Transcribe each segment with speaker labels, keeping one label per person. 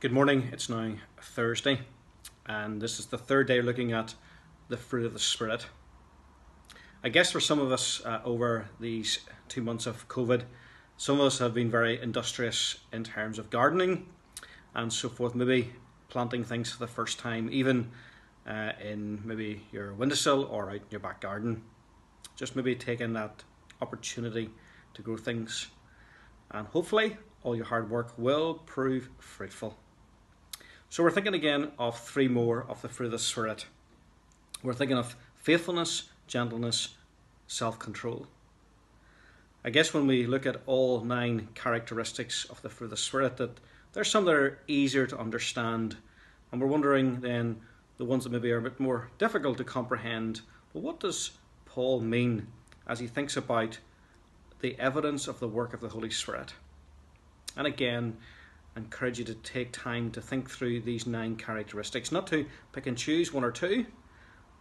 Speaker 1: Good morning. It's now Thursday, and this is the third day looking at the fruit of the Spirit. I guess for some of us uh, over these two months of COVID, some of us have been very industrious in terms of gardening and so forth, maybe planting things for the first time, even uh, in maybe your windowsill or out in your back garden. Just maybe taking that opportunity to grow things. And hopefully, all your hard work will prove fruitful. So, we're thinking again of three more of the fruit of the Spirit. We're thinking of faithfulness, gentleness, self control. I guess when we look at all nine characteristics of the fruit of the Spirit, that there's some that are easier to understand, and we're wondering then the ones that maybe are a bit more difficult to comprehend. Well, what does Paul mean as he thinks about the evidence of the work of the Holy Spirit? And again, encourage you to take time to think through these nine characteristics, not to pick and choose one or two,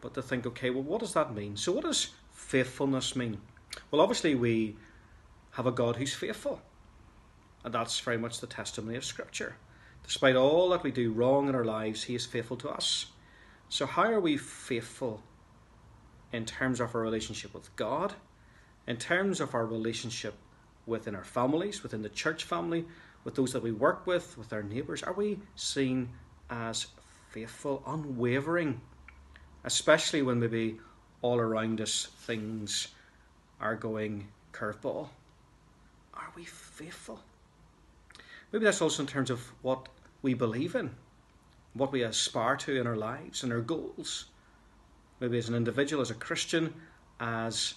Speaker 1: but to think, okay, well, what does that mean? So, what does faithfulness mean? Well, obviously, we have a God who's faithful, and that's very much the testimony of Scripture. Despite all that we do wrong in our lives, He is faithful to us. So, how are we faithful in terms of our relationship with God, in terms of our relationship within our families, within the church family, with those that we work with, with our neighbours? Are we seen as faithful, unwavering, especially when maybe all around us things are going curveball? Are we faithful? Maybe that's also in terms of what we believe in, what we aspire to in our lives and our goals. Maybe as an individual, as a Christian, as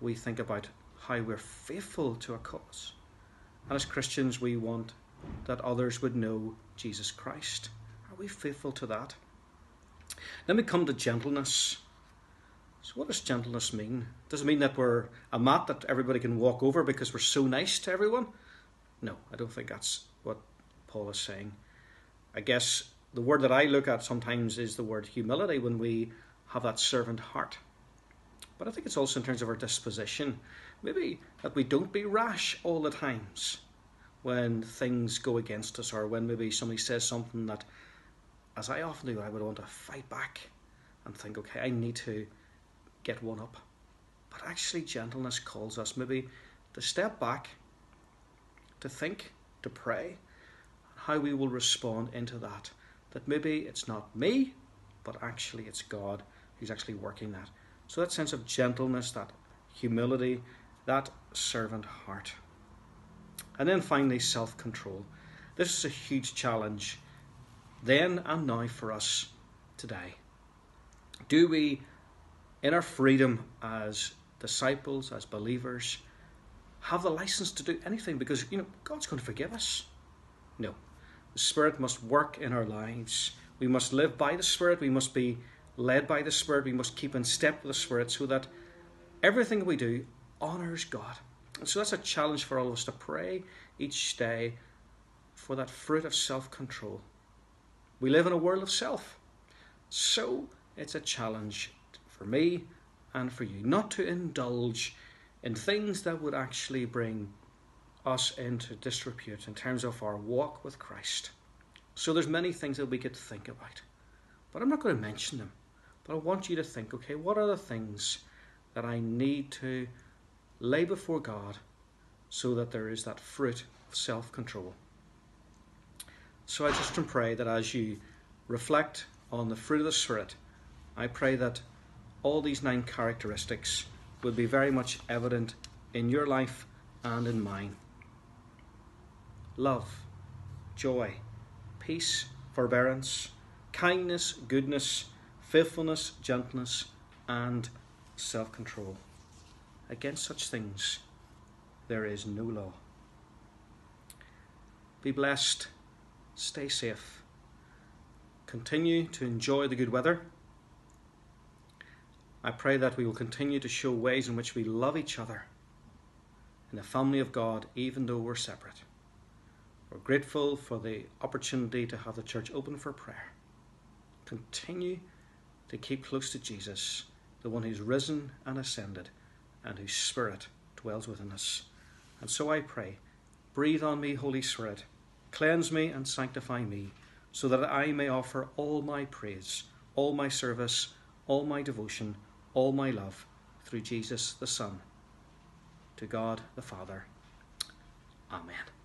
Speaker 1: we think about how we're faithful to a cause. And as Christians, we want that others would know Jesus Christ. Are we faithful to that? Then we come to gentleness. So, what does gentleness mean? Does it mean that we're a mat that everybody can walk over because we're so nice to everyone? No, I don't think that's what Paul is saying. I guess the word that I look at sometimes is the word humility when we have that servant heart. But I think it's also in terms of our disposition. Maybe that we don't be rash all the times when things go against us or when maybe somebody says something that, as I often do, I would want to fight back and think, okay, I need to get one up. But actually, gentleness calls us maybe to step back, to think, to pray, how we will respond into that. That maybe it's not me, but actually it's God who's actually working that. So that sense of gentleness, that humility, that servant heart. And then finally, self control. This is a huge challenge then and now for us today. Do we, in our freedom as disciples, as believers, have the license to do anything because, you know, God's going to forgive us? No. The Spirit must work in our lives. We must live by the Spirit. We must be led by the Spirit. We must keep in step with the Spirit so that everything we do honours God. And so that's a challenge for all of us to pray each day for that fruit of self control. We live in a world of self. So it's a challenge for me and for you not to indulge in things that would actually bring us into disrepute in terms of our walk with Christ. So there's many things that we could think about. But I'm not going to mention them. But I want you to think, okay, what are the things that I need to lay before God so that there is that fruit of self control. So I just pray that as you reflect on the fruit of the Spirit, I pray that all these nine characteristics will be very much evident in your life and in mine love, joy, peace, forbearance, kindness, goodness, faithfulness, gentleness, and self control. Against such things there is no law. Be blessed, stay safe, continue to enjoy the good weather. I pray that we will continue to show ways in which we love each other in the family of God, even though we're separate. We're grateful for the opportunity to have the church open for prayer. Continue to keep close to Jesus, the one who's risen and ascended and whose Spirit dwells within us. And so I pray, breathe on me, Holy Spirit, Cleanse me and sanctify me, so that I may offer all my praise, all my service, all my devotion, all my love, through Jesus the Son. To God the Father. Amen.